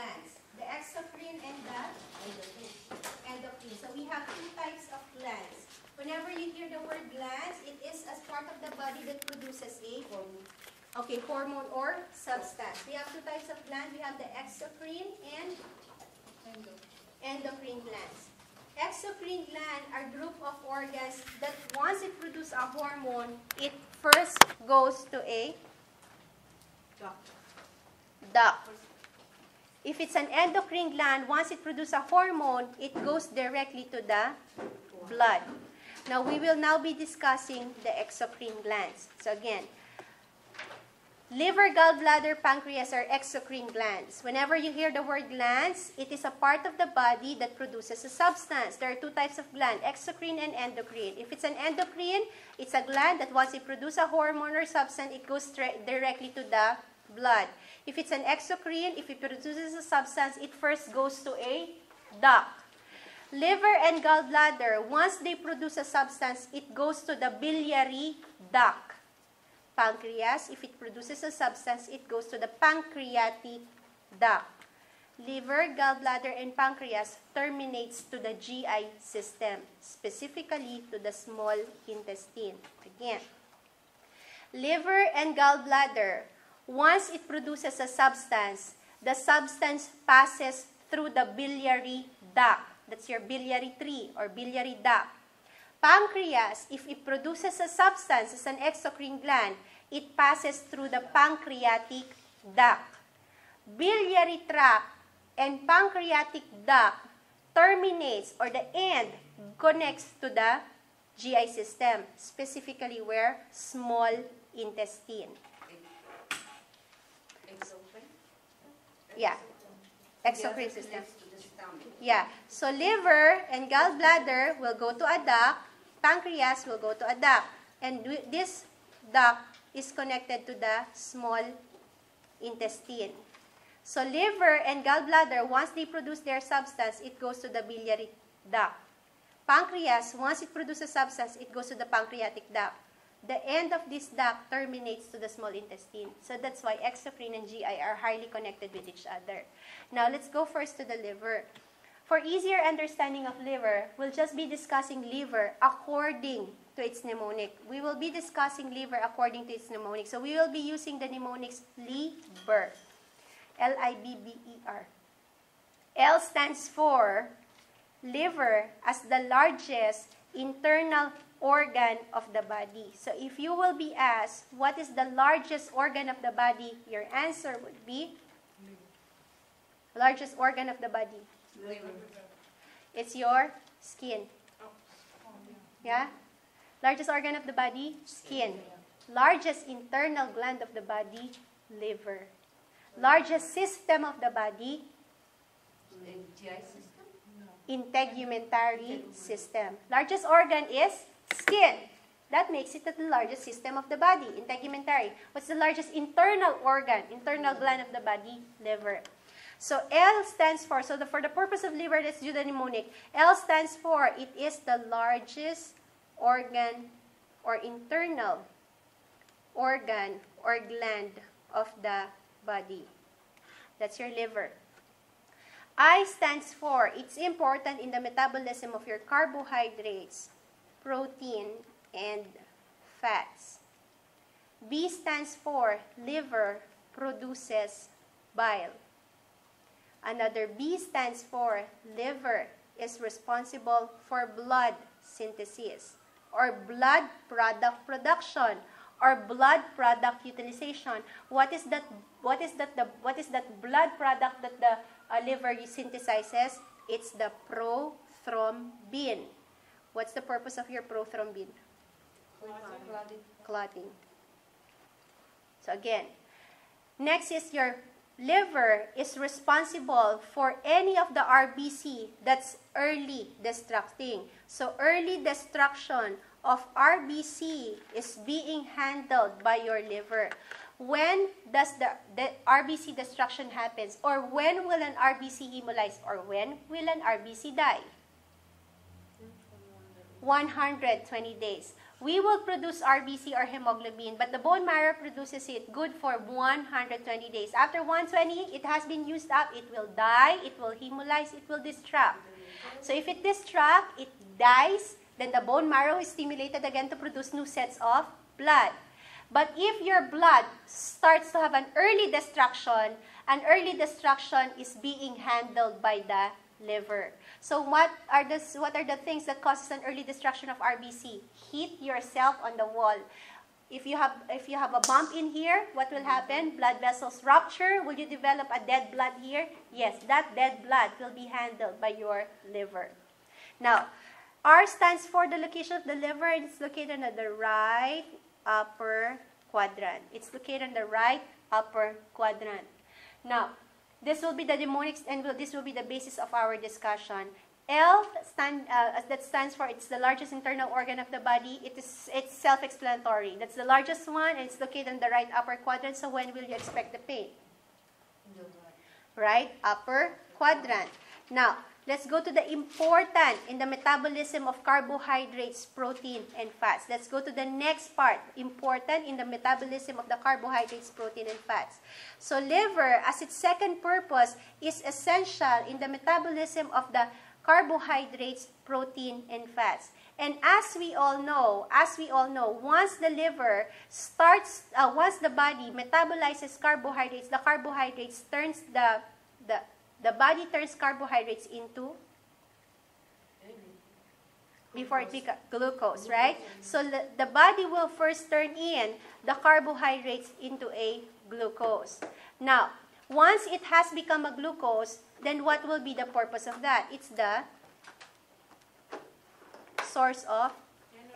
glands, the exocrine and the endocrine. So we have two types of glands. Whenever you hear the word glands, it is as part of the body that produces a hormone. Okay, hormone or substance. We have two types of glands. We have the exocrine and endocrine glands. Exocrine gland are group of organs that once it produces a hormone, it first goes to a duct. If it's an endocrine gland, once it produces a hormone, it goes directly to the blood. Now, we will now be discussing the exocrine glands. So again, liver, gallbladder, pancreas are exocrine glands. Whenever you hear the word glands, it is a part of the body that produces a substance. There are two types of gland, exocrine and endocrine. If it's an endocrine, it's a gland that once it produces a hormone or substance, it goes directly to the blood. If it's an exocrine, if it produces a substance, it first goes to a duct. Liver and gallbladder, once they produce a substance, it goes to the biliary duct. Pancreas, if it produces a substance, it goes to the pancreatic duct. Liver, gallbladder, and pancreas terminates to the GI system, specifically to the small intestine. Again, liver and gallbladder, once it produces a substance, the substance passes through the biliary duct. That's your biliary tree or biliary duct. Pancreas, if it produces a substance as an exocrine gland, it passes through the pancreatic duct. Biliary tract and pancreatic duct terminates or the end connects to the GI system, specifically where small intestine. Yeah. Exocrine system. Yeah. So liver and gallbladder will go to a duct, pancreas will go to a duct. And this duct is connected to the small intestine. So liver and gallbladder, once they produce their substance, it goes to the biliary duct. Pancreas, once it produces substance, it goes to the pancreatic duct. The end of this duct terminates to the small intestine. So that's why exocrine and GI are highly connected with each other. Now let's go first to the liver. For easier understanding of liver, we'll just be discussing liver according to its mnemonic. We will be discussing liver according to its mnemonic. So we will be using the mnemonics liver. L-I-B-B-E-R. L stands for liver as the largest internal organ of the body. So if you will be asked, what is the largest organ of the body? Your answer would be largest organ of the body. Liver. It's your skin. Yeah? Largest organ of the body? Skin. Largest internal gland of the body? Liver. Largest system of the body? GI system? Integumentary system. Largest organ is skin. That makes it the largest system of the body, integumentary. What's the largest internal organ, internal gland of the body? Liver. So L stands for, so the, for the purpose of liver, let's do the mnemonic. L stands for, it is the largest organ or internal organ or gland of the body. That's your liver. I stands for, it's important in the metabolism of your carbohydrates, protein, and fats. B stands for, liver produces bile. Another B stands for liver is responsible for blood synthesis or blood product production or blood product utilization. What is that what is that the what is that blood product that the uh, liver synthesizes? It's the prothrombin. What's the purpose of your prothrombin? Clotting. Clotting. So again, next is your liver is responsible for any of the RBC that's early destructing. So early destruction of RBC is being handled by your liver. When does the, the RBC destruction happens? Or when will an RBC hemolyze? Or when will an RBC die? 120 days. we will produce RBC or hemoglobin, but the bone marrow produces it good for 120 days. After 120, it has been used up, it will die, it will hemolyze, it will destruct. So if it destruct, it dies, then the bone marrow is stimulated again to produce new sets of blood. But if your blood starts to have an early destruction, an early destruction is being handled by the liver. So what are the what are the things that causes an early destruction of RBC? Hit yourself on the wall. If you have if you have a bump in here, what will happen? Blood vessels rupture. Will you develop a dead blood here? Yes, that dead blood will be handled by your liver. Now, R stands for the location of the liver it's located on the right upper quadrant. It's located on the right upper quadrant. Now, this will be the mnemonics and will, this will be the basis of our discussion. L stand, uh, that stands for it's the largest internal organ of the body. It is it's self-explanatory. That's the largest one and it's located in the right upper quadrant. So when will you expect the pain? Right upper quadrant. Now, let's go to the important in the metabolism of carbohydrates, protein, and fats. Let's go to the next part, important in the metabolism of the carbohydrates, protein, and fats. So liver, as its second purpose, is essential in the metabolism of the carbohydrates, protein, and fats. And as we all know, as we all know, once the liver starts, uh, once the body metabolizes carbohydrates, the carbohydrates turns the, the, body turns carbohydrates into before it becomes glucose, right? So the, the body will first turn in the carbohydrates into a glucose. Now, once it has become a glucose, then what will be the purpose of that? It's the source of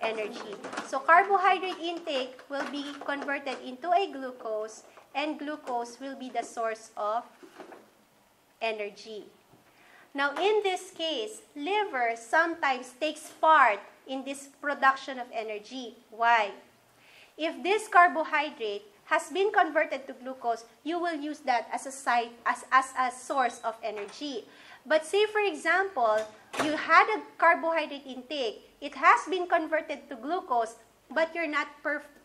energy. So carbohydrate intake will be converted into a glucose and glucose will be the source of energy. Now in this case, liver sometimes takes part in this production of energy. Why? If this carbohydrate has been converted to glucose, you will use that as a site, as, as a source of energy. But say for example, you had a carbohydrate intake, it has been converted to glucose, but you're not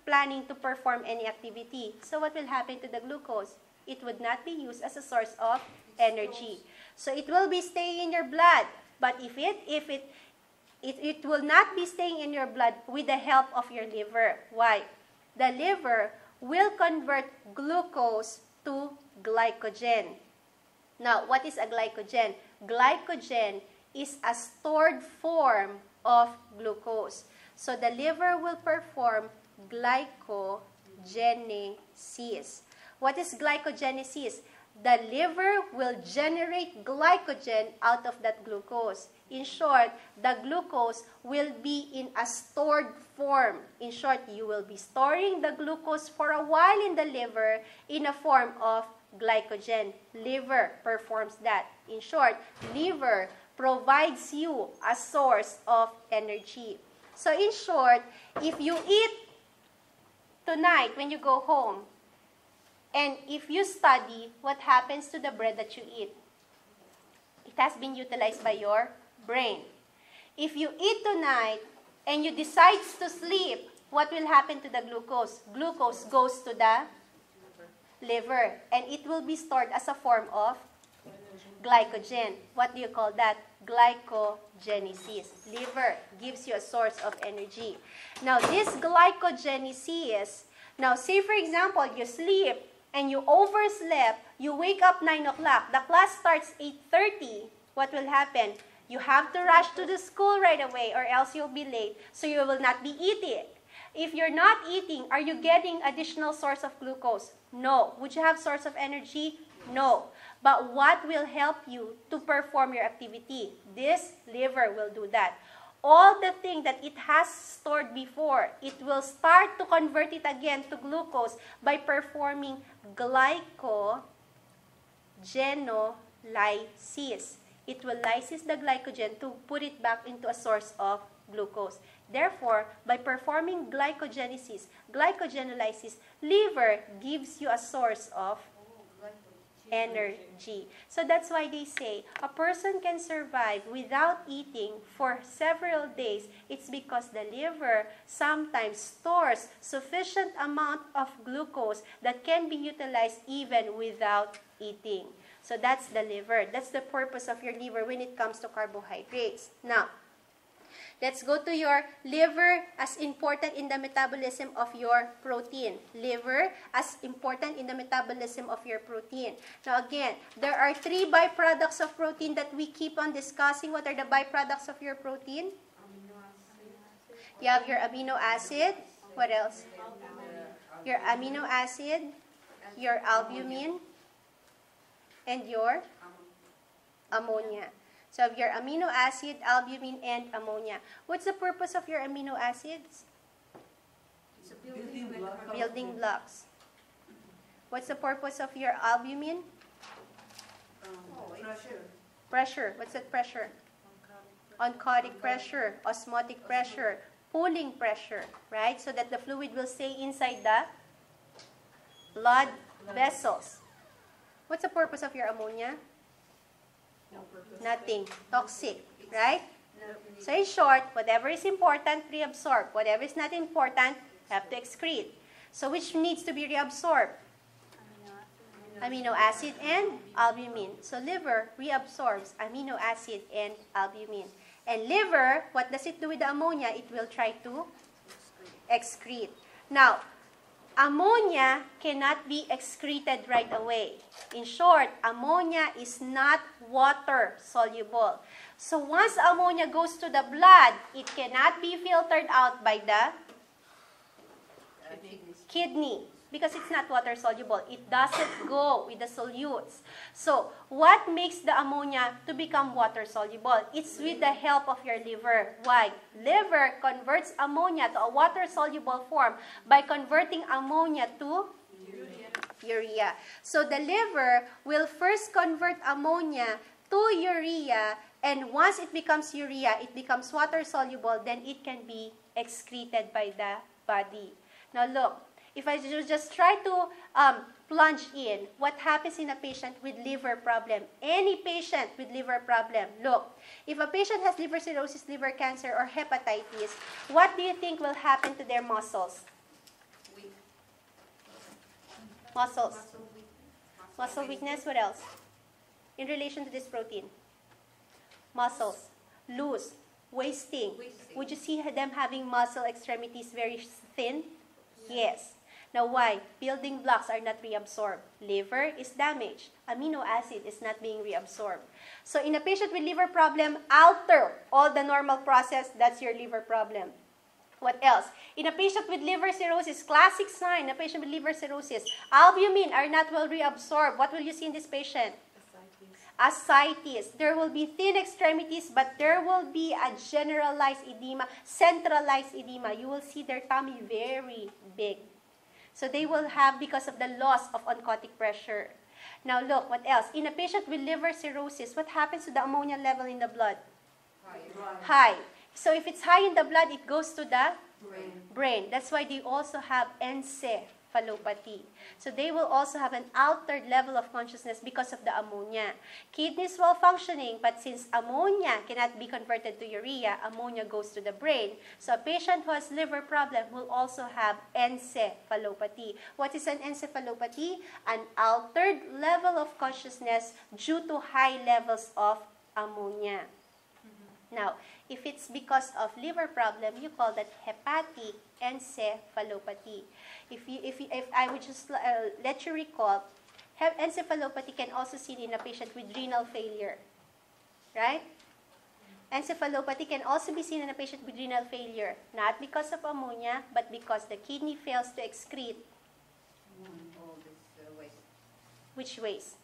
planning to perform any activity. So what will happen to the glucose? It would not be used as a source of energy. So it will be staying in your blood. But if it, if it, it, it will not be staying in your blood with the help of your liver. Why? The liver will convert glucose to glycogen. Now, what is a glycogen? Glycogen is a stored form of glucose. So the liver will perform glycogenesis. What is glycogenesis? The liver will generate glycogen out of that glucose. In short, the glucose will be in a stored form. In short, you will be storing the glucose for a while in the liver in a form of glycogen. Liver performs that. In short, liver provides you a source of energy. So in short, if you eat tonight when you go home, and if you study what happens to the bread that you eat, it has been utilized by your brain. If you eat tonight and you decide to sleep, what will happen to the glucose? Glucose goes to the liver and it will be stored as a form of glycogen. What do you call that? Glycogenesis. Liver gives you a source of energy. Now, this glycogenesis, now say for example, you sleep and you overslept, you wake up 9 o'clock, the class starts 8.30, what will happen? You have to rush to the school right away or else you'll be late, so you will not be eating. If you're not eating, are you getting additional source of glucose? No. Would you have source of energy? No. But what will help you to perform your activity? This liver will do that. All the thing that it has stored before, it will start to convert it again to glucose by performing glycogenolysis it will lysis the glycogen to put it back into a source of glucose. Therefore, by performing glycogenesis, glycogenolysis, liver gives you a source of energy. So that's why they say a person can survive without eating for several days. It's because the liver sometimes stores sufficient amount of glucose that can be utilized even without eating. So that's the liver. That's the purpose of your liver when it comes to carbohydrates. Now, Let's go to your liver as important in the metabolism of your protein. Liver as important in the metabolism of your protein. Now again, there are three byproducts of protein that we keep on discussing. What are the byproducts of your protein? You have your amino acid. What else? Your amino acid, your albumin, and your ammonia. So of your amino acid, albumin, and ammonia. What's the purpose of your amino acids? It's a building block. Building blocks. What's the purpose of your albumin? Um, oh, pressure. Pressure. What's that pressure? Oncotic pressure, osmotic pressure, pooling pressure, right? So that the fluid will stay inside the blood vessels. What's the purpose of your ammonia? Nothing. Toxic, right? So in short, whatever is important, reabsorb. Whatever is not important, have to excrete. So which needs to be reabsorbed? Amino acid and albumin. So liver reabsorbs amino acid and albumin. And liver, what does it do with the ammonia? It will try to excrete. Now, ammonia cannot be excreted right away. In short, ammonia is not water soluble. So once ammonia goes to the blood, it cannot be filtered out by the kidney because it's not water soluble. It doesn't go with the solutes. So, what makes the ammonia to become water soluble? It's with the help of your liver. Why? Liver converts ammonia to a water soluble form by converting ammonia to urea. So, the liver will first convert ammonia to urea and once it becomes urea, it becomes water soluble, then it can be excreted by the body. Now look, if I just try to um, plunge in what happens in a patient with liver problem, any patient with liver problem, look, if a patient has liver cirrhosis, liver cancer, or hepatitis, what do you think will happen to their muscles? Weak. Muscles. Muscle weak. Muscle weakness, what else? In relation to this protein? Muscles. Loose. Wasting. Wasting. Would you see them having muscle extremities very thin? Yes. Now why? Building blocks are not reabsorbed. Liver is damaged. Amino acid is not being reabsorbed. So in a patient with liver problem, alter all the normal process, that's your liver problem. What else? In a patient with liver cirrhosis, classic sign, a patient with liver cirrhosis, albumin are not well reabsorbed. What will you see in this patient? Ascites. There will be thin extremities, but there will be a generalized edema, centralized edema. You will see their tummy very big. So they will have because of the loss of oncotic pressure. Now look, what else? In a patient with liver cirrhosis, what happens to the ammonia level in the blood? High. High. So if it's high in the blood, it goes to the Brain. brain. That's why they also have encephalopathy. So they will also have an altered level of consciousness because of the ammonia. Kidneys well functioning, but since ammonia cannot be converted to urea, ammonia goes to the brain. So a patient who has liver problem will also have encephalopathy. What is an encephalopathy? An altered level of consciousness due to high levels of ammonia. Mm-hmm. Now, if it's because of liver problem, you call that hepatic encephalopathy. If you, if you, if I would just uh, let you recall, encephalopathy can also seen in a patient with renal failure, right? Encephalopathy can also be seen in a patient with renal failure, not because of ammonia, but because the kidney fails to excrete All this uh, waste.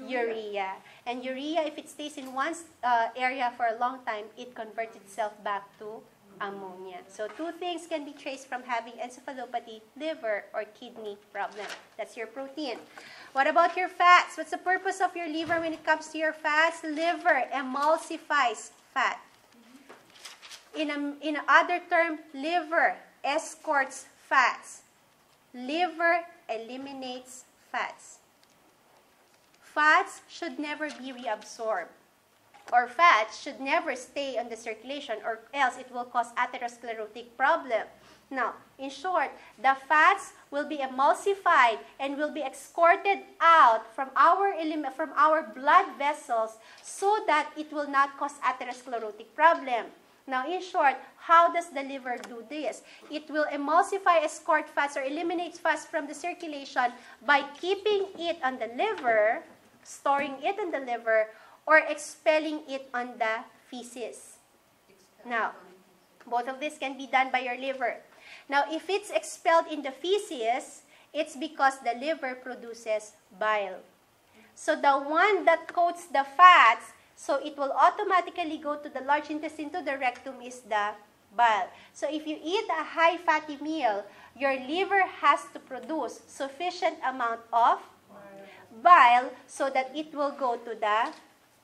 Ways? urea. And urea, if it stays in one uh, area for a long time, it converts itself back to ammonia. So two things can be traced from having encephalopathy, liver, or kidney problem. That's your protein. What about your fats? What's the purpose of your liver when it comes to your fats? Liver emulsifies fat. In, a, in other term, liver escorts fats. Liver eliminates fats. Fats should never be reabsorbed. Or fats should never stay on the circulation or else it will cause atherosclerotic problem. Now, in short, the fats will be emulsified and will be escorted out from our from our blood vessels so that it will not cause atherosclerotic problem. Now, in short, how does the liver do this? It will emulsify, escort fats, or eliminate fats from the circulation by keeping it on the liver, storing it in the liver, or expelling it on the feces. Now, both of this can be done by your liver. Now, if it's expelled in the feces, it's because the liver produces bile. So the one that coats the fats, so it will automatically go to the large intestine to the rectum is the bile. So if you eat a high fatty meal, your liver has to produce sufficient amount of bile so that it will go to the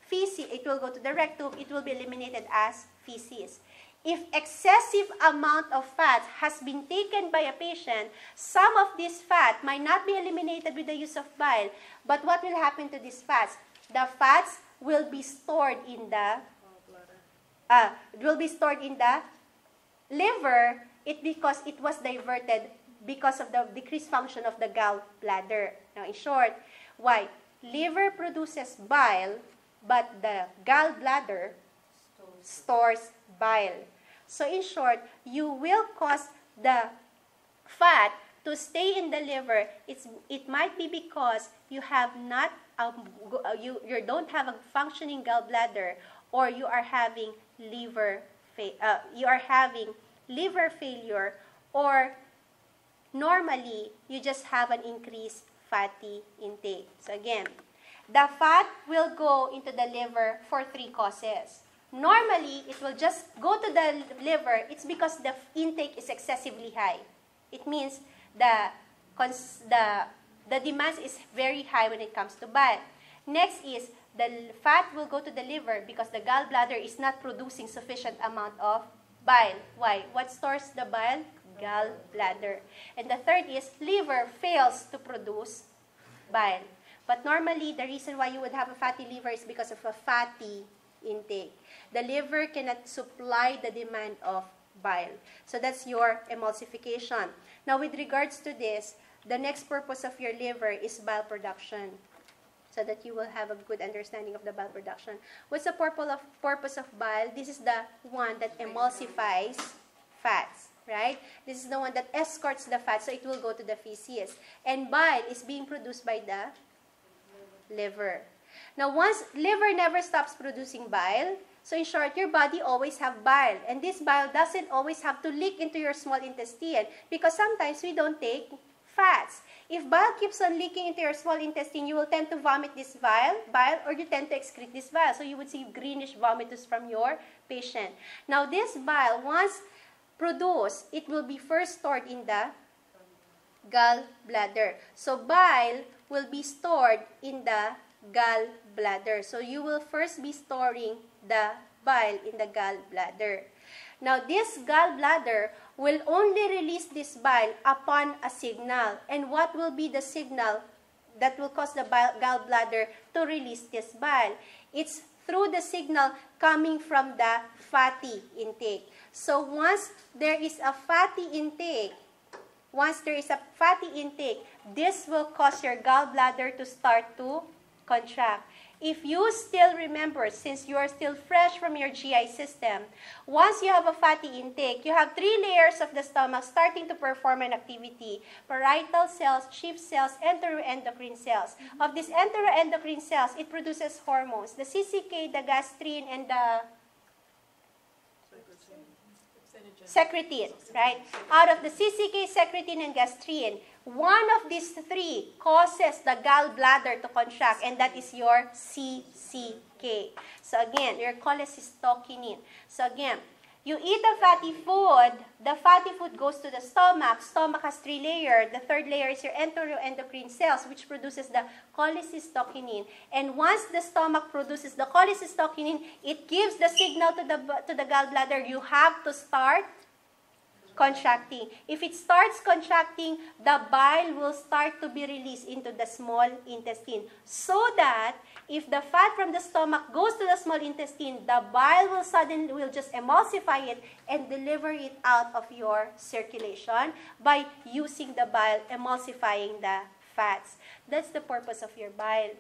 feces, it will go to the rectum, it will be eliminated as feces. If excessive amount of fat has been taken by a patient, some of this fat might not be eliminated with the use of bile, but what will happen to these fats? The fats will be stored in the uh, will be stored in the liver it because it was diverted because of the decreased function of the gallbladder. Now, in short, why? Liver produces bile, but the gallbladder stores bile. So, in short, you will cause the fat to stay in the liver. It's, it might be because you have not um, uh, you, you don't have a functioning gallbladder or you are having liver uh, you are having liver failure or normally you just have an increased fatty intake. So again, the fat will go into the liver for three causes. Normally, it will just go to the liver. It's because the intake is excessively high. It means the the the demand is very high when it comes to bile. Next is the fat will go to the liver because the gallbladder is not producing sufficient amount of bile. Why? What stores the bile? Gallbladder. And the third is liver fails to produce bile. But normally, the reason why you would have a fatty liver is because of a fatty intake. The liver cannot supply the demand of bile. So that's your emulsification. Now, with regards to this, the next purpose of your liver is bile production so that you will have a good understanding of the bile production. What's the purpose of, purpose of bile? This is the one that emulsifies fats, right? This is the one that escorts the fat, so it will go to the feces. And bile is being produced by the liver. Now, once liver never stops producing bile, so in short, your body always have bile. And this bile doesn't always have to leak into your small intestine because sometimes we don't take fats. If bile keeps on leaking into your small intestine, you will tend to vomit this bile, bile or you tend to excrete this bile. So you would see greenish vomitus from your patient. Now, this bile, once produced, it will be first stored in the gallbladder. So bile will be stored in the gallbladder. So you will first be storing the bile in the gallbladder. Now this gallbladder will only release this bile upon a signal. And what will be the signal that will cause the bile, gallbladder to release this bile? It's through the signal coming from the fatty intake. So once there is a fatty intake, once there is a fatty intake, this will cause your gallbladder to start to contract. If you still remember, since you are still fresh from your GI system, once you have a fatty intake, you have three layers of the stomach starting to perform an activity. Parietal cells, chief cells, enteroendocrine cells. Mm-hmm. Of these enteroendocrine cells, it produces hormones, the CCK, the gastrin, and the secretin, right? Out of the CCK, secretin, and gastrin, one of these three causes the gallbladder to contract, and that is your CCK. So again, your cholecystokinin. So again, you eat a fatty food, the fatty food goes to the stomach. Stomach has three layers. The third layer is your enteroendocrine cells, which produces the cholecystokinin. And once the stomach produces the cholecystokinin, it gives the signal to the, to the gallbladder, you have to start contracting. If it starts contracting, the bile will start to be released into the small intestine. So that if the fat from the stomach goes to the small intestine, the bile will suddenly will just emulsify it and deliver it out of your circulation by using the bile emulsifying the fats. That's the purpose of your bile.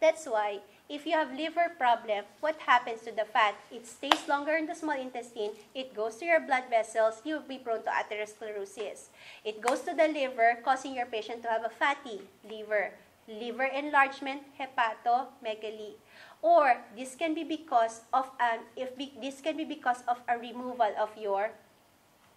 That's why if you have liver problem, what happens to the fat? It stays longer in the small intestine, it goes to your blood vessels, you'll be prone to atherosclerosis. It goes to the liver, causing your patient to have a fatty liver, liver enlargement, hepatomegaly. Or this can be because of an if be, this can be because of a removal of your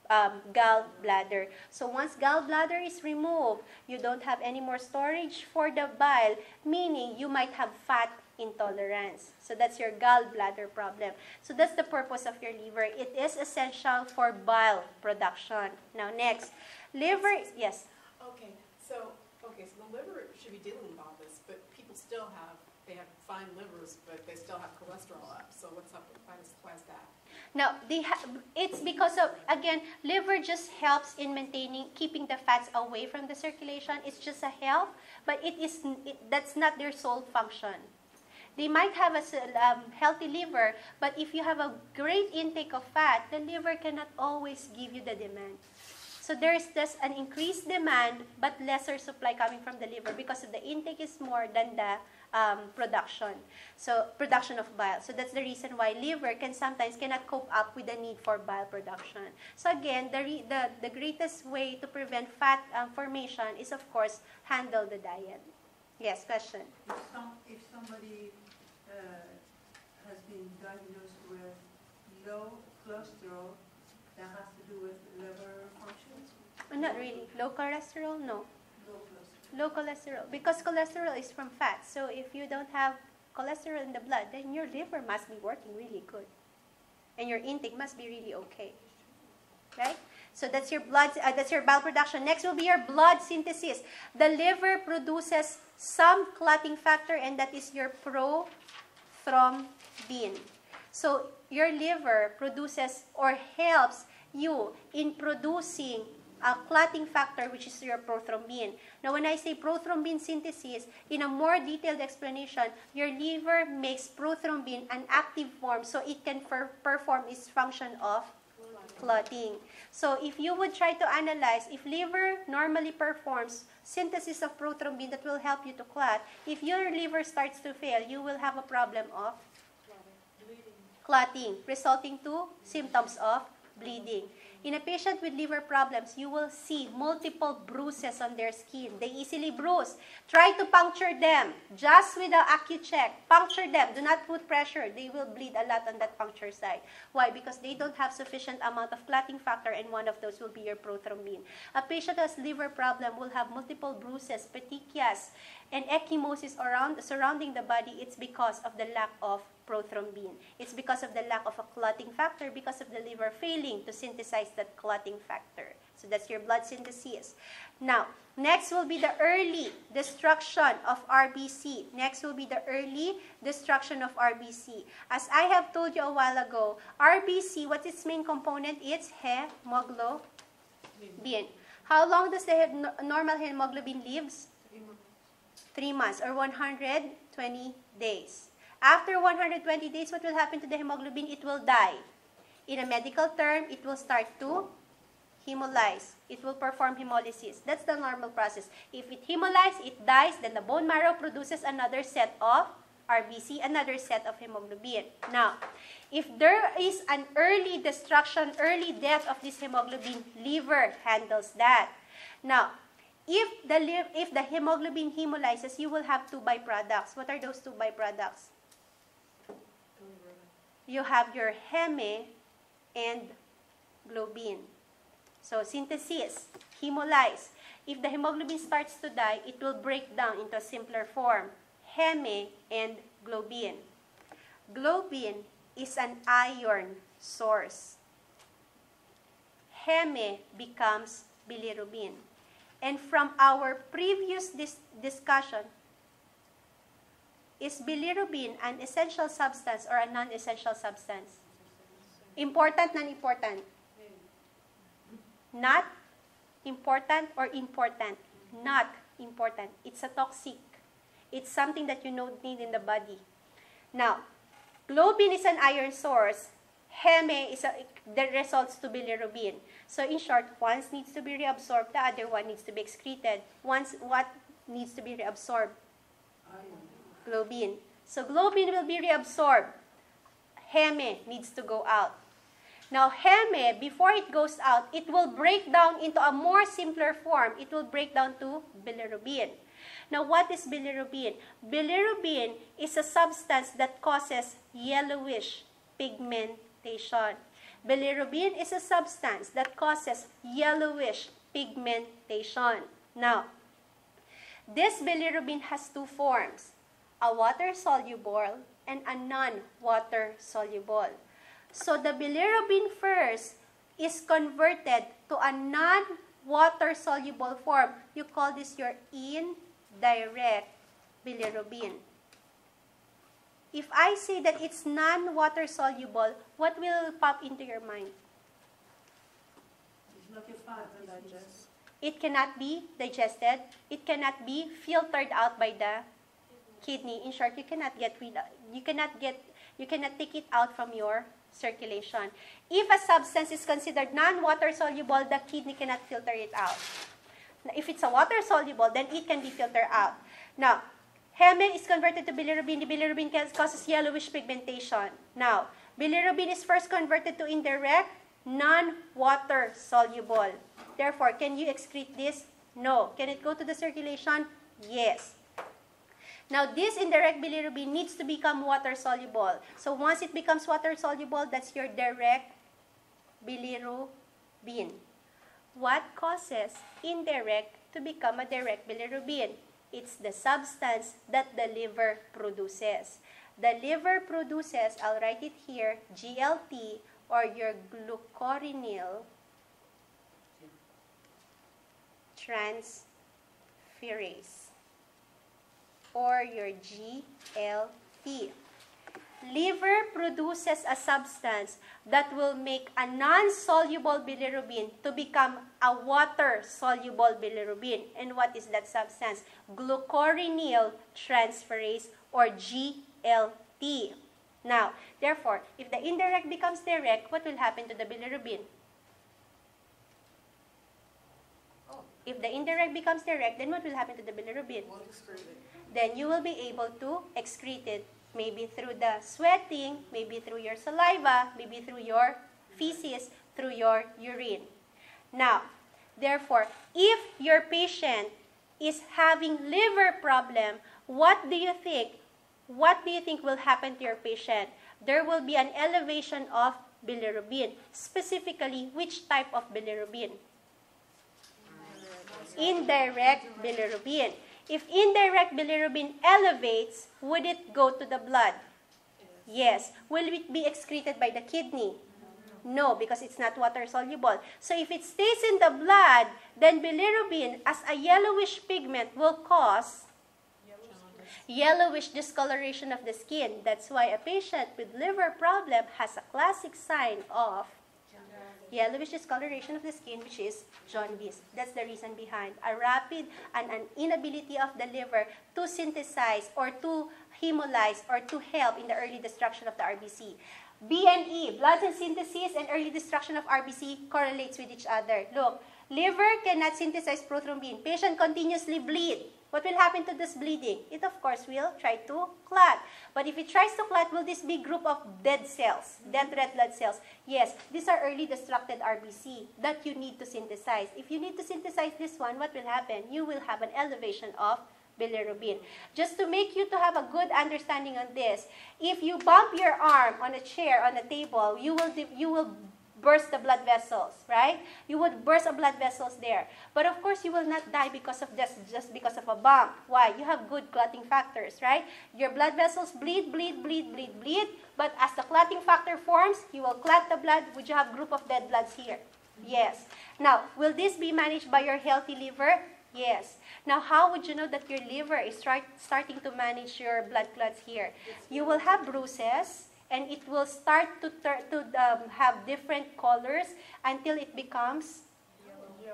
um, gallbladder. So once gallbladder is removed, you don't have any more storage for the bile, meaning you might have fat intolerance. So that's your gallbladder problem. So that's the purpose of your liver. It is essential for bile production. Now next, liver, yes. Okay, so, okay, so the liver should be dealing with all this, but people still have, they have fine livers, but they still have cholesterol up. So what's up, why is, why is that? Now, it's because of, again, liver just helps in maintaining, keeping the fats away from the circulation. It's just a help, but it is, it, that's not their sole function. They might have a um, healthy liver, but if you have a great intake of fat, the liver cannot always give you the demand. So there's just an increased demand, but lesser supply coming from the liver because the intake is more than the um, production. So production of bile. So that's the reason why liver can sometimes cannot cope up with the need for bile production. So again, the re- the, the greatest way to prevent fat um, formation is of course handle the diet. Yes, question. If some, if somebody uh, has been diagnosed with low cholesterol, that has to do with liver function? Uh, Not really. Low cholesterol? No. Low cholesterol. Low cholesterol. Because cholesterol is from fat. So if you don't have cholesterol in the blood, then your liver must be working really good. And your intake must be really okay. Right? So that's your blood, uh, that's your bile production. Next will be your blood synthesis. The liver produces some clotting factor, and that is your prothrombin. So your liver produces or helps you in producing a clotting factor, which is your prothrombin. Now, when I say prothrombin synthesis, in a more detailed explanation, your liver makes prothrombin an active form so it can per- perform its function of clotting. So if you would try to analyze if liver normally performs synthesis of prothrombin that will help you to clot, if your liver starts to fail, you will have a problem of clotting, resulting to symptoms of bleeding. In a patient with liver problems, you will see multiple bruises on their skin. They easily bruise. Try to puncture them just with an check. Puncture them. Do not put pressure. They will bleed a lot on that puncture site. Why? Because they don't have sufficient amount of clotting factor, and one of those will be your prothrombin. A patient has liver problem will have multiple bruises, petechias, and ecchymosis around surrounding the body. It's because of the lack of prothrombin. It's because of the lack of a clotting factor, because of the liver failing to synthesize that clotting factor. So that's your blood synthesis. Now, next will be the early destruction of RBC. Next will be the early destruction of RBC. As I have told you a while ago, RBC, what's its main component? It's hemoglobin. How long does the he- no- normal hemoglobin lives? Three months or 120 days. After 120 days, what will happen to the hemoglobin? It will die. In a medical term, it will start to hemolyze. It will perform hemolysis. That's the normal process. If it hemolyzes, it dies, then the bone marrow produces another set of RBC, another set of hemoglobin. Now, if there is an early destruction, early death of this hemoglobin, liver handles that. Now, if the if the hemoglobin hemolyzes, you will have two byproducts. What are those two byproducts? You have your heme and globin. So synthesis, hemolyze. If the hemoglobin starts to die, it will break down into a simpler form, heme and globin. Globin is an iron source. Heme becomes bilirubin. And from our previous dis- discussion, is bilirubin an essential substance or a non-essential substance? Important, non-important? Not important or important. Not important. It's a toxic. It's something that you don't need in the body. Now, globin is an iron source. Heme is a, the results to bilirubin. So in short, one needs to be reabsorbed, the other one needs to be excreted. Once what needs to be reabsorbed? Globin. So globin will be reabsorbed. Heme needs to go out. Now, heme, before it goes out, it will break down into a more simpler form. It will break down to bilirubin. Now, what is bilirubin? Bilirubin is a substance that causes yellowish pigmentation. Bilirubin is a substance that causes yellowish pigmentation. Now, this bilirubin has two forms, a water-soluble and a non-water-soluble. So the bilirubin first is converted to a non-water-soluble form. You call this your indirect bilirubin. If I say that it's non-water soluble, what will pop into your mind? It's not a fat to digest. It cannot be digested. It cannot be filtered out by the kidney. In short, you cannot get rid of, you cannot get you cannot take it out from your circulation. If a substance is considered non-water soluble, the kidney cannot filter it out. If it's a water soluble, then it can be filtered out. Now, heme is converted to bilirubin. The bilirubin causes yellowish pigmentation. Now, bilirubin is first converted to indirect, non-water soluble. Therefore, can you excrete this? No. Can it go to the circulation? Yes. Now, this indirect bilirubin needs to become water soluble. So, once it becomes water soluble, that's your direct bilirubin. What causes indirect to become a direct bilirubin? It's the substance that the liver produces. The liver produces, I'll write it here, GLT or your glucuronyl transferase or your GLT. Liver produces a substance that will make a non-soluble bilirubin to become a water-soluble bilirubin. And what is that substance? Glucuronyl transferase or GLT. Now, therefore, if the indirect becomes direct, what will happen to the bilirubin? If the indirect becomes direct, then what will happen to the bilirubin? Then you will be able to excrete it maybe through the sweating, maybe through your saliva, maybe through your feces, through your urine. Now, therefore, if your patient is having liver problem, what do you think? What do you think will happen to your patient? There will be an elevation of bilirubin. Specifically, which type of bilirubin? Indirect bilirubin. If indirect bilirubin elevates, would it go to the blood? Yes. Will it be excreted by the kidney? No, because it's not water soluble. So if it stays in the blood, then bilirubin as a yellowish pigment will cause yellowish discoloration of the skin. That's why a patient with liver problem has a classic sign of yellowish discoloration of the skin, which is jaundice. That's the reason behind a rapid and an inability of the liver to synthesize or to hemolyze or to help in the early destruction of the RBC. B and E, blood cell synthesis and early destruction of RBC correlates with each other. Look, liver cannot synthesize prothrombin. Patient continuously bleed. What will happen to this bleeding? It, of course, will try to clot. But if it tries to clot, will this be group of dead cells, dead red blood cells? Yes, these are early destructed RBC that you need to synthesize. If you need to synthesize this one, what will happen? You will have an elevation of bilirubin. Just to make you to have a good understanding on this, if you bump your arm on a chair, on a table, you will, you will burst the blood vessels, right? You would burst a blood vessels there. But of course, you will not die because of this, just because of a bump. Why? You have good clotting factors, right? Your blood vessels bleed, bleed, bleed, bleed, bleed. But as the clotting factor forms, you will clot the blood. Would you have group of dead bloods here? Yes. Now, will this be managed by your healthy liver? Yes. Now, how would you know that your liver is start, starting to manage your blood clots here? You will have bruises, and it will start to, to um, have different colors until it becomes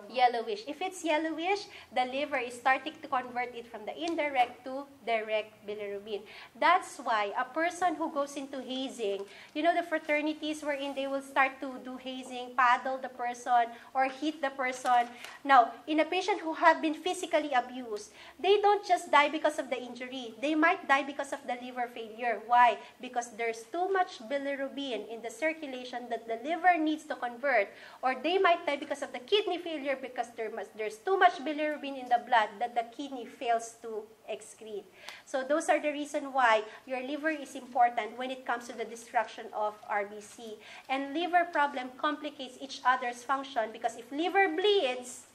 Yellowish. If it's yellowish, the liver is starting to convert it from the indirect to direct bilirubin. That's why a person who goes into hazing, you know the fraternities wherein they will start to do hazing, paddle the person or hit the person. Now, in a patient who have been physically abused, they don't just die because of the injury. They might die because of the liver failure. Why? Because there's too much bilirubin in the circulation that the liver needs to convert. Or they might die because of the kidney failure because there must, there's too much bilirubin in the blood that the kidney fails to excrete. So those are the reason why your liver is important when it comes to the destruction of RBC. And liver problem complicates each other's function because if liver bleeds,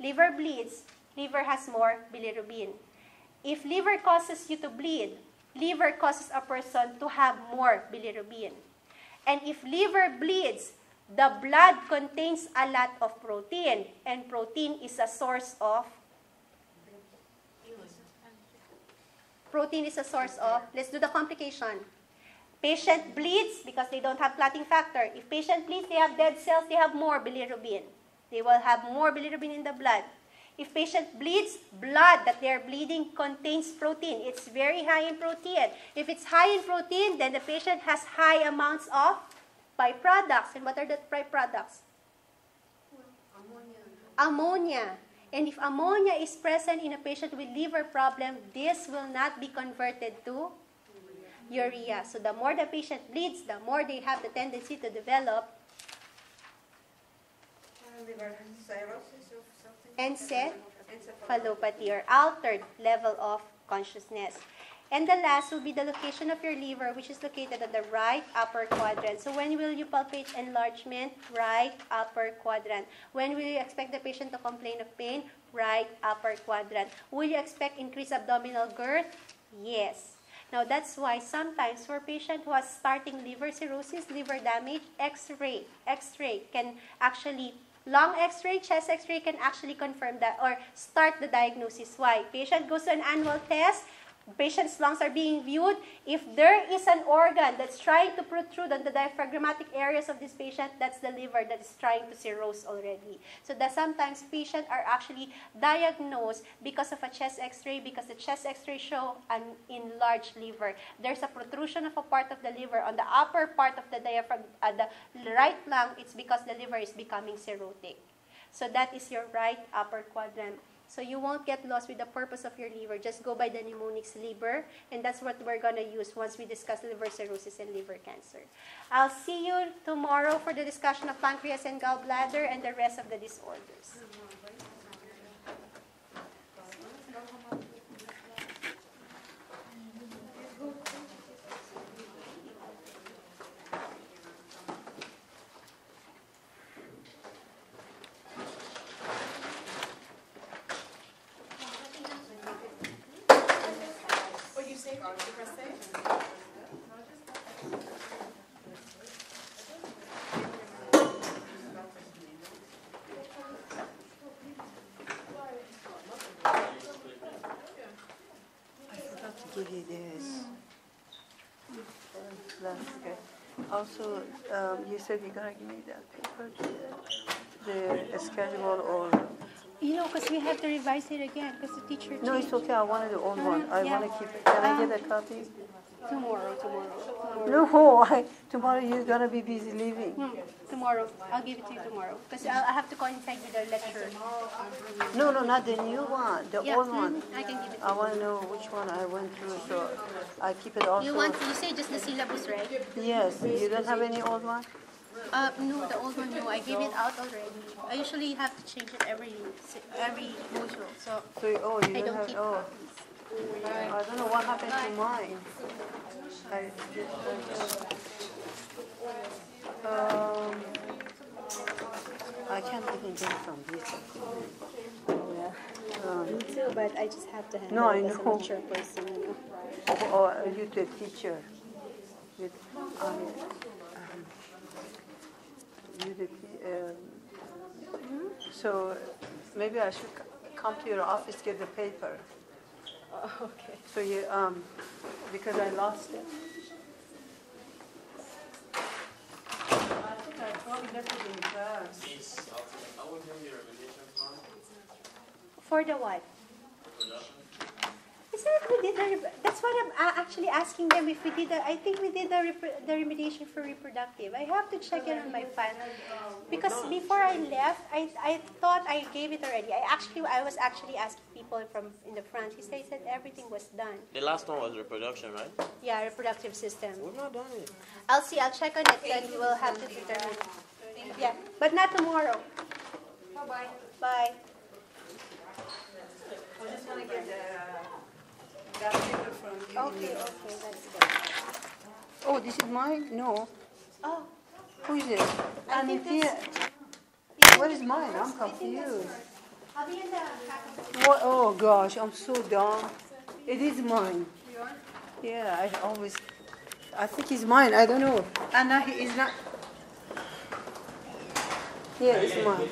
liver bleeds, liver has more bilirubin. If liver causes you to bleed, liver causes a person to have more bilirubin. And if liver bleeds, the blood contains a lot of protein, and protein is a source of protein is a source of let's do the complication. Patient bleeds because they don't have clotting factor. If patient bleeds, they have dead cells, they have more bilirubin. They will have more bilirubin in the blood. If patient bleeds, blood that they are bleeding contains protein. It's very high in protein. If it's high in protein, then the patient has high amounts of byproducts. And what are the byproducts? Ammonia. Ammonia. And if ammonia is present in a patient with liver problem, this will not be converted to urea. So the more the patient bleeds, the more they have the tendency to develop Liver cirrhosis or something? Encephalopathy. or altered level of consciousness. And the last will be the location of your liver, which is located at the right upper quadrant. So when will you palpate enlargement? Right upper quadrant. When will you expect the patient to complain of pain? Right upper quadrant. Will you expect increased abdominal girth? Yes. Now that's why sometimes for patient who has starting liver cirrhosis, liver damage, X-ray, X-ray can actually long X-ray, chest X-ray can actually confirm that or start the diagnosis. Why? Patient goes to an annual test, patient's lungs are being viewed. If there is an organ that's trying to protrude on the diaphragmatic areas of this patient, that's the liver that is trying to cirrhose already. So that sometimes patients are actually diagnosed because of a chest X-ray, because the chest X-ray show an enlarged liver. There's a protrusion of a part of the liver on the upper part of the diaphragm, uh, the right lung. It's because the liver is becoming cirrhotic. So that is your right upper quadrant. So you won't get lost with the purpose of your liver. Just go by the mnemonics liver, and that's what we're gonna use once we discuss liver cirrhosis and liver cancer. I'll see you tomorrow for the discussion of pancreas and gallbladder and the rest of the disorders. What you say, what you press say? I forgot to give you this. Good. Also, um, you said you're gonna give me that paper, the, the schedule or, You know, because we have to revise it again, because the teacher no, it's okay, I wanted the old one. I wanna keep it. Can I get a copy? Tomorrow, tomorrow, tomorrow. No, I, tomorrow you're gonna be busy leaving. Tomorrow. I'll give it to you tomorrow. Because I have to coincide with the lecture. No, no, not the new one, the Yeah, old one. mhm, I can give it to I wanna know which one I went through, so I keep it also. You want, you say just the syllabus, right? Yes, you don't have any old one? Uh, no, the old one, no. I gave it out already. I usually have to change it every every module. So So, oh, you I don't don't have, keep oh, copies. I don't know what happened to mine. I did, um, I can't even get from this. Um, Me too, but I just have to handle No, I as a know. mature person. You know? Oh, oh, you the teacher. With, um, um, you the, um, so maybe I should come to your office, get the paper. Okay. So you, um, because I lost it. I think I brought left it in class. Please, I will give you a revision form For the what? for production. Is that we did the, that's what I'm actually asking them if we did the, I think we did the, repro- the remediation for reproductive. I have to check it on my file. Because before I left, I, I thought I gave it already. I actually, I was actually asking people from in the front. He said, he said everything was done. The last one was reproduction, right? Yeah, reproductive system. We've not done it. I'll see, I'll check on it, then we will have to determine. Yeah, but not tomorrow. Bye-bye. Bye. I just want to get the, that paper from you. Okay, okay, that's good. Oh, this is mine? No. Oh, Who is it? I think Anithia. that's- What is mine? I'm I think that's confused. I'll be in the. What? Oh gosh, I'm so dumb. It is mine. Yeah, I always. I think it's mine. I don't know. Anna, he is not. Yeah, it's mine.